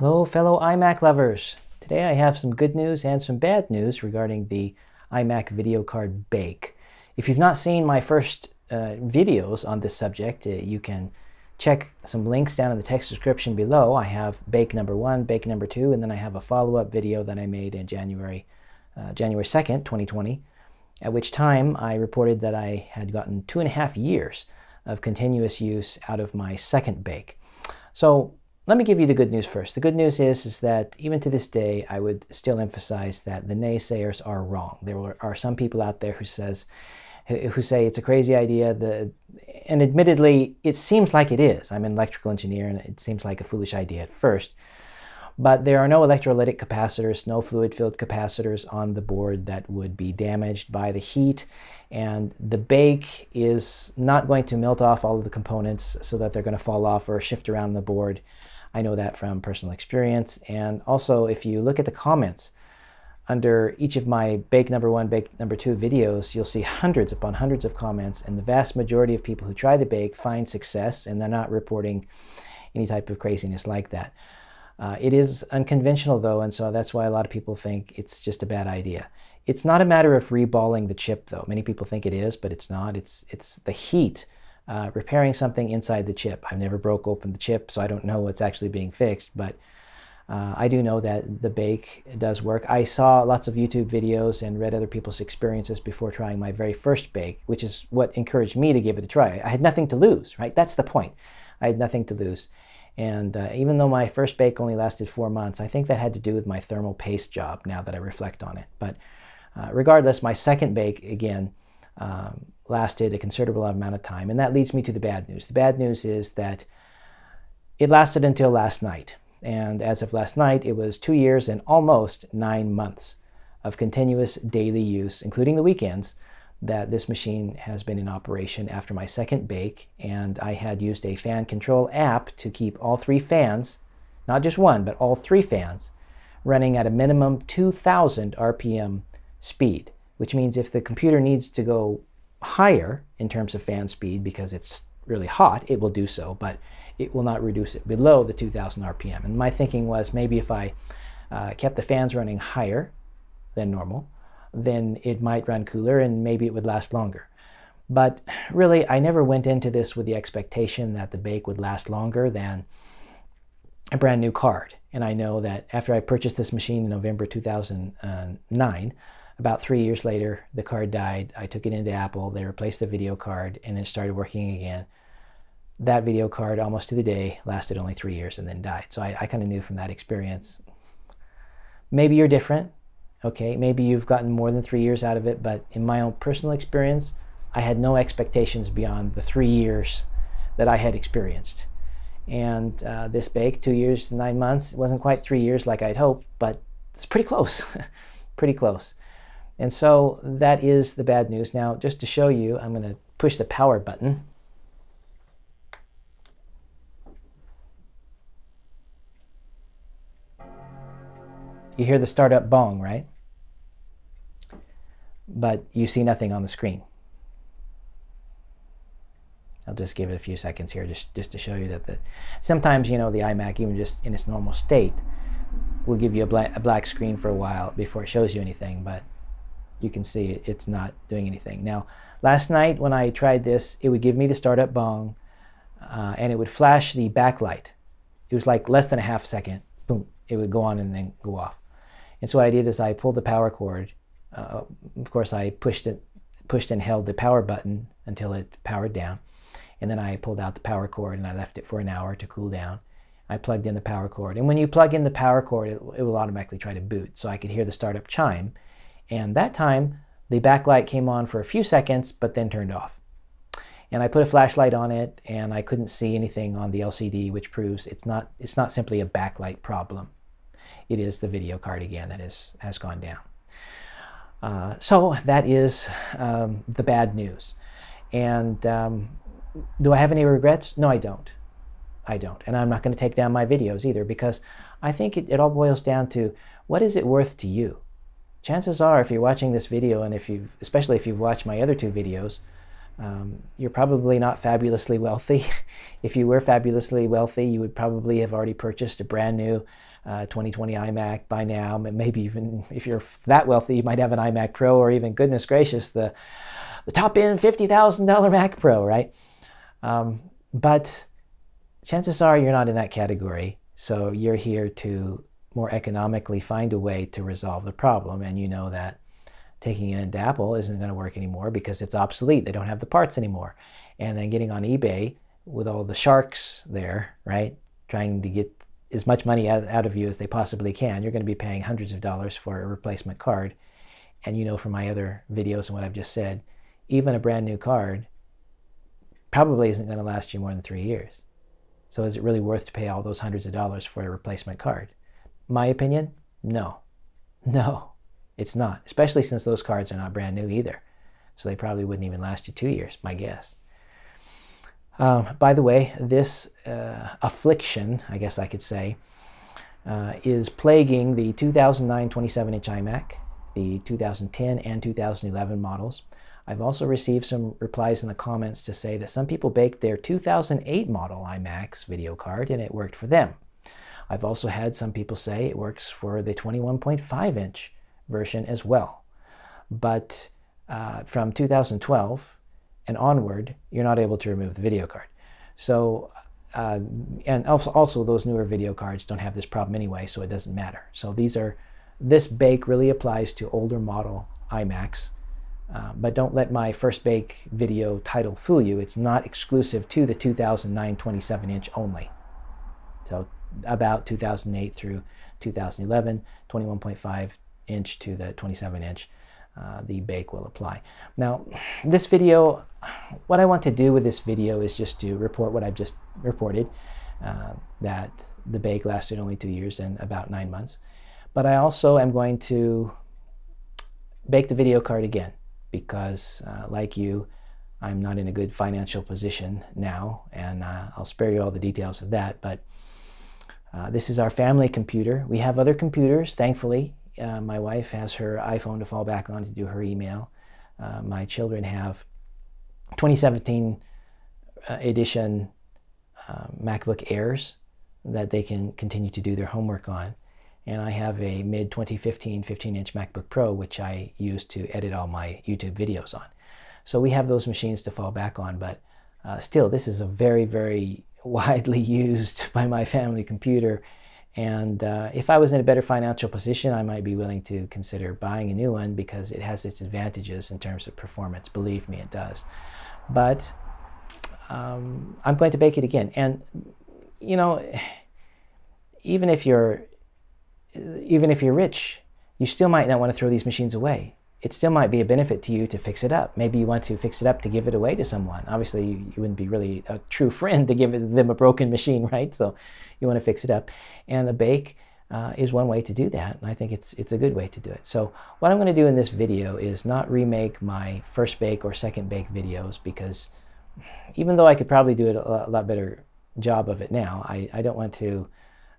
Hello, fellow iMac lovers. Today I have some good news and some bad news regarding the iMac video card bake. If you've not seen my first uh, videos on this subject, uh, you can check some links down in the text description below. I have bake number one, bake number two, and then I have a follow-up video that I made in January, uh, January 2nd, 2020, at which time I reported that I had gotten two and a half years of continuous use out of my second bake. So let me give you the good news first. The good news is, is that even to this day, I would still emphasize that the naysayers are wrong. There are some people out there who says, who say it's a crazy idea. The, and admittedly, it seems like it is. I'm an electrical engineer, and it seems like a foolish idea at first. But there are no electrolytic capacitors, no fluid-filled capacitors on the board that would be damaged by the heat. And the bake is not going to melt off all of the components so that they're going to fall off or shift around the board. I know that from personal experience. And also, if you look at the comments under each of my bake number one, bake number two videos, you'll see hundreds upon hundreds of comments. And the vast majority of people who try the bake find success and they're not reporting any type of craziness like that. Uh, it is unconventional though, and so that's why a lot of people think it's just a bad idea. It's not a matter of reballing the chip though. Many people think it is, but it's not. It's, it's the heat uh, repairing something inside the chip. I've never broke open the chip, so I don't know what's actually being fixed, but uh, I do know that the bake does work. I saw lots of YouTube videos and read other people's experiences before trying my very first bake, which is what encouraged me to give it a try. I had nothing to lose, right? That's the point. I had nothing to lose. And uh, even though my first bake only lasted four months, I think that had to do with my thermal paste job now that I reflect on it. But uh, regardless, my second bake, again, um, lasted a considerable amount of time. And that leads me to the bad news. The bad news is that it lasted until last night. And as of last night, it was two years and almost nine months of continuous daily use, including the weekends, that this machine has been in operation after my second bake. And I had used a fan control app to keep all three fans, not just one, but all three fans, running at a minimum 2000 RPM speed, which means if the computer needs to go higher in terms of fan speed because it's really hot, it will do so, but it will not reduce it below the 2000 RPM. And my thinking was maybe if I uh, kept the fans running higher than normal, then it might run cooler and maybe it would last longer. But really, I never went into this with the expectation that the bake would last longer than a brand new card. And I know that after I purchased this machine in November 2009, about three years later, the card died. I took it into Apple. They replaced the video card and then started working again. That video card, almost to the day, lasted only three years and then died. So I, I kind of knew from that experience. Maybe you're different. Okay, maybe you've gotten more than three years out of it, but in my own personal experience, I had no expectations beyond the three years that I had experienced. And uh, this bake, two years, nine months, it wasn't quite three years like I'd hoped, but it's pretty close. pretty close. And so that is the bad news. Now, just to show you, I'm going to push the power button. You hear the startup bong, right? But you see nothing on the screen. I'll just give it a few seconds here just, just to show you that the sometimes, you know, the iMac, even just in its normal state, will give you a black, a black screen for a while before it shows you anything. But you can see it's not doing anything. Now, last night when I tried this, it would give me the startup bong uh, and it would flash the backlight. It was like less than a half second, boom, it would go on and then go off. And so what I did is I pulled the power cord. Uh, of course, I pushed it, pushed and held the power button until it powered down. And then I pulled out the power cord and I left it for an hour to cool down. I plugged in the power cord. And when you plug in the power cord, it, it will automatically try to boot. So I could hear the startup chime and that time, the backlight came on for a few seconds, but then turned off. And I put a flashlight on it, and I couldn't see anything on the LCD, which proves it's not, it's not simply a backlight problem. It is the video card again that is, has gone down. Uh, so that is um, the bad news. And um, do I have any regrets? No, I don't. I don't. And I'm not going to take down my videos either because I think it, it all boils down to what is it worth to you? Chances are if you're watching this video and if you've especially if you've watched my other two videos Um, you're probably not fabulously wealthy. if you were fabulously wealthy, you would probably have already purchased a brand new uh, 2020 iMac by now. Maybe even if you're that wealthy, you might have an iMac Pro or even, goodness gracious, the, the top end $50,000 Mac Pro, right? Um, but chances are you're not in that category. So you're here to more economically find a way to resolve the problem. And you know that taking it into Apple isn't going to work anymore because it's obsolete. They don't have the parts anymore. And then getting on eBay with all the sharks there, right? Trying to get as much money out, out of you as they possibly can. You're going to be paying hundreds of dollars for a replacement card. And you know from my other videos and what I've just said, even a brand new card probably isn't going to last you more than three years. So is it really worth to pay all those hundreds of dollars for a replacement card? My opinion, no. No, it's not, especially since those cards are not brand new either. So they probably wouldn't even last you two years, my guess. Um, by the way, this uh, affliction, I guess I could say, uh, is plaguing the 2009 27 inch iMac, the 2010 and 2011 models. I've also received some replies in the comments to say that some people baked their 2008 model iMac's video card and it worked for them. I've also had some people say it works for the 21.5 inch version as well. But uh, from 2012 and onward, you're not able to remove the video card. So, uh, and also, also those newer video cards don't have this problem anyway, so it doesn't matter. So these are, this bake really applies to older model iMacs. Uh, but don't let my first bake video title fool you. It's not exclusive to the 2009 27 inch only. So about 2008 through 2011, 21.5 inch to the 27 inch, uh, the bake will apply. Now, this video, what I want to do with this video is just to report what I've just reported, uh, that the bake lasted only two years and about nine months. But I also am going to bake the video card again because, uh, like you, I'm not in a good financial position now, and uh, I'll spare you all the details of that. But uh, this is our family computer. We have other computers, thankfully. Uh, my wife has her iPhone to fall back on to do her email. Uh, my children have 2017 uh, edition uh, MacBook Airs that they can continue to do their homework on. And I have a mid 2015 15 inch MacBook Pro, which I use to edit all my YouTube videos on. So we have those machines to fall back on, but uh, still, this is a very, very widely used by my family computer. And uh, if I was in a better financial position, I might be willing to consider buying a new one because it has its advantages in terms of performance. Believe me, it does. But um, I'm going to bake it again. And, you know, even if you're even if you're rich, you still might not want to throw these machines away it still might be a benefit to you to fix it up. Maybe you want to fix it up to give it away to someone. Obviously, you, you, wouldn't be really a true friend to give them a broken machine, right? So you want to fix it up. And the bake uh, is one way to do that. And I think it's, it's a good way to do it. So what I'm going to do in this video is not remake my first bake or second bake videos because even though I could probably do a lot better job of it now, I, I don't want to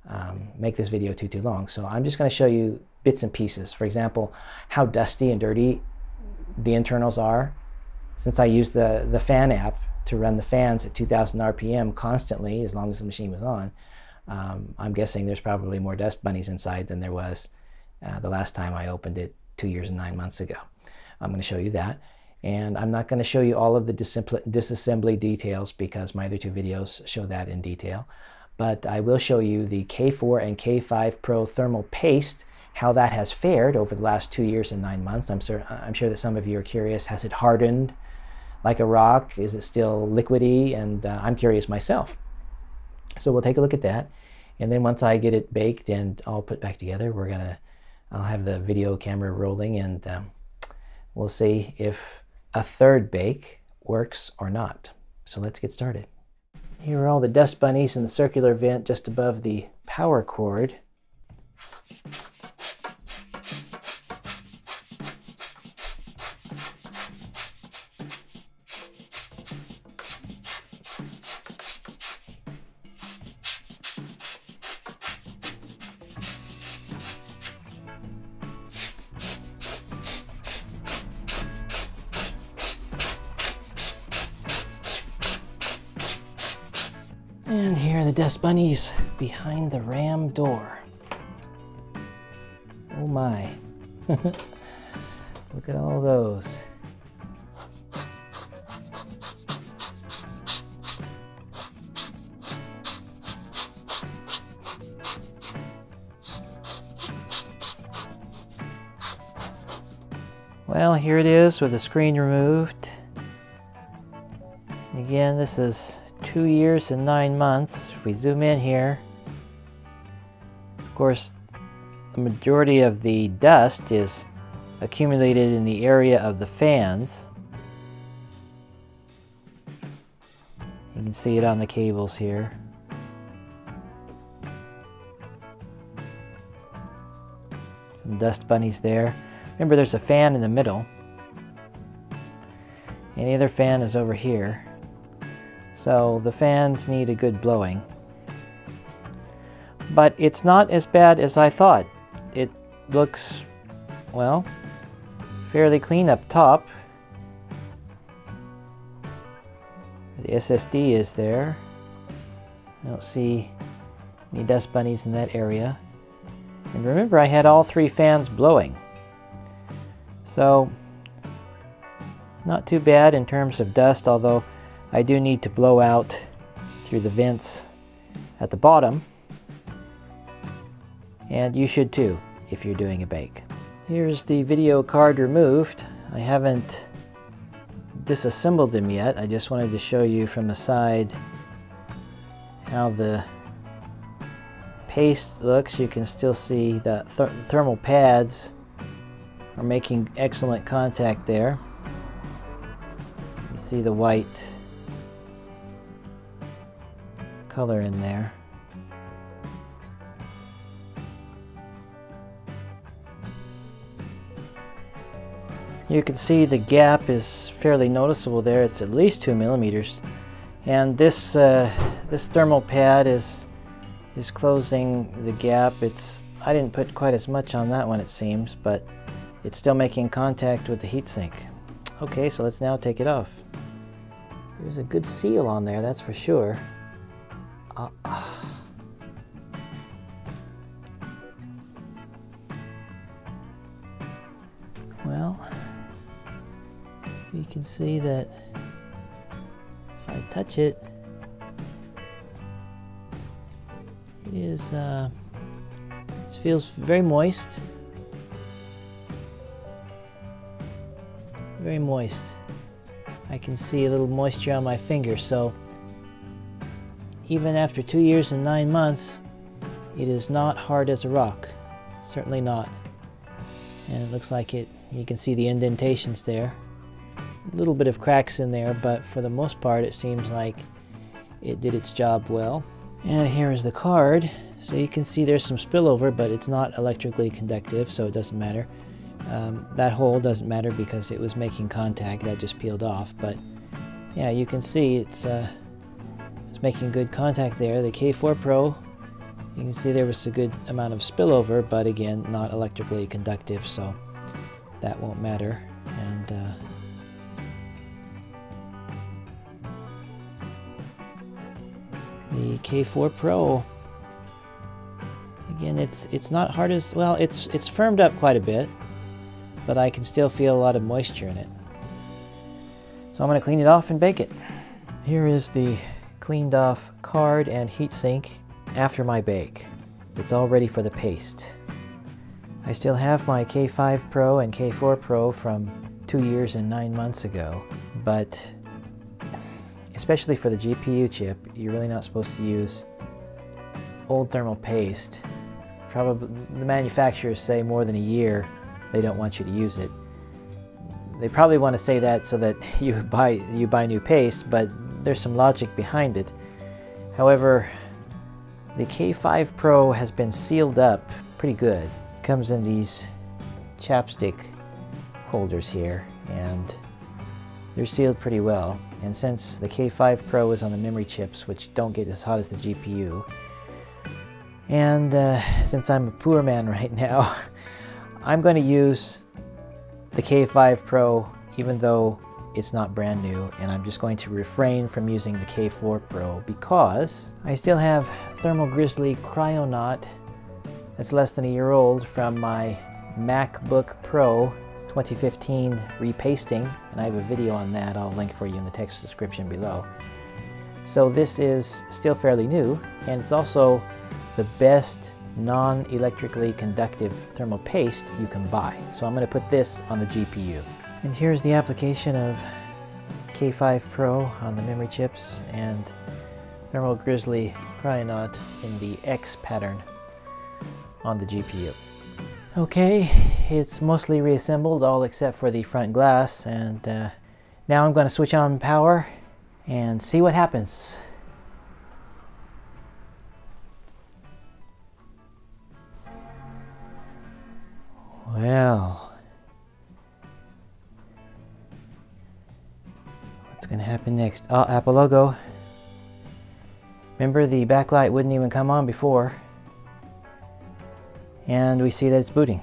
um, make this video too, too long. So I'm just going to show you bits and pieces. For example, how dusty and dirty the internals are. Since I use the, the fan app to run the fans at 2000 RPM constantly, as long as the machine was on, um, I'm guessing there's probably more dust bunnies inside than there was uh, the last time I opened it two years and nine months ago. I'm going to show you that. And I'm not going to show you all of the disassembly details because my other two videos show that in detail. But I will show you the K4 and K5 Pro thermal paste how that has fared over the last two years and nine months. I'm, sur- I'm sure that some of you are curious. Has it hardened like a rock? Is it still liquidy? And uh, I'm curious myself. So we'll take a look at that. And then once I get it baked and all put back together, we're to, I'll have the video camera rolling and um, we'll see if a third bake works or not. So let's get started. Here are all the dust bunnies in the circular vent just above the power cord. The dust bunnies behind the ram door. Oh my. Look at all those. Well, here it is with the screen removed. Again, this is two years and nine months. If we zoom in here, of course, the majority of the dust is accumulated in the area of the fans. You can see it on the cables here. Some dust bunnies there. Remember there's a fan in the middle. And the other fan is over here. So the fans need a good blowing. But it's not as bad as I thought. It looks, well, fairly clean up top. The SSD is there. I don't see any dust bunnies in that area. And remember I had all three fans blowing. So, not too bad in terms of dust, although I do need to blow out through the vents at the bottom. And you should too, if you're doing a bake. Here's the video card removed. I haven't disassembled them yet. I just wanted to show you from the side how the paste looks. You can still see the th thermal pads are making excellent contact there. You see the white color in there. You can see the gap is fairly noticeable there. It's at least two millimeters. And this, uh, this thermal pad is, is closing the gap. It's, I didn't put quite as much on that one it seems, but it's still making contact with the heatsink. Okay, so let's now take it off. There's a good seal on there, that's for sure. Uh, you can see that if I touch it, it is, uh, it feels very moist. very moist. I can see a little moisture on my finger, so even after two years and nine months, it is not hard as a rock. Certainly not. And it looks like it, you can see the indentations there. Little bit of cracks in there, but for the most part it seems like it did its job well. And here is the card. So you can see there's some spillover, but it's not electrically conductive, so it doesn't matter. Um, that hole doesn't matter because it was making contact, that just peeled off, but yeah, you can see it's, uh, it's making good contact there. The K4 Pro, you can see there was a good amount of spillover, but again, not electrically conductive, so that won't matter. And uh, the K4 Pro, again, it's it's not hard as well. It's it's firmed up quite a bit but I can still feel a lot of moisture in it. So I'm going to clean it off and bake it. Here is the cleaned off card and heatsink after my bake. It's all ready for the paste. I still have my K5 Pro and K4 Pro from two years and nine months ago, but especially for the GPU chip, you're really not supposed to use old thermal paste. Probably the manufacturers say more than a year they don't want you to use it. They probably want to say that so that you buy you buy new paste, but there's some logic behind it. However, the K5 Pro has been sealed up pretty good. It comes in these chapstick holders here and they're sealed pretty well. And since the K5 Pro is on the memory chips, which don't get as hot as the GPU, and uh, since I'm a poor man right now, I'm going to use the K5 Pro even though it's not brand new and I'm just going to refrain from using the K4 Pro because I still have Thermal Grizzly Kryonaut that's less than a year old from my MacBook Pro 2015 repasting and I have a video on that I'll link for you in the text description below. So this is still fairly new and it's also the best non-electrically conductive thermal paste you can buy. So I'm going to put this on the GPU. And here's the application of K5 Pro on the memory chips and Thermal Grizzly Kryonaut in the X pattern on the GPU. Okay, it's mostly reassembled all except for the front glass and uh, now I'm going to switch on power and see what happens. Well, what's going to happen next? Oh, Apple logo. Remember the backlight wouldn't even come on before. And we see that it's booting.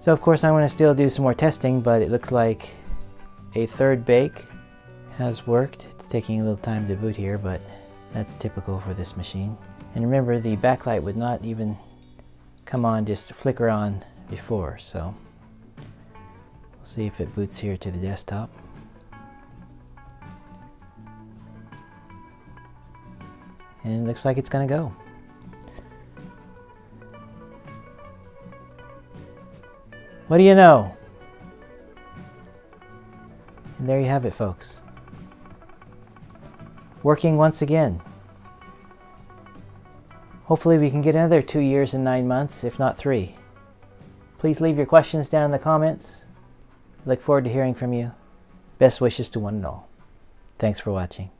So of course I'm going to still do some more testing, but it looks like a third bake has worked. It's taking a little time to boot here, but that's typical for this machine. And remember, the backlight would not even come on, just flicker on before. So we'll see if it boots here to the desktop. And it looks like it's going to go. What do you know? And there you have it, folks. Working once again. Hopefully we can get another two years and nine months, if not three. Please leave your questions down in the comments. Look forward to hearing from you. Best wishes to one and all. Thanks for watching.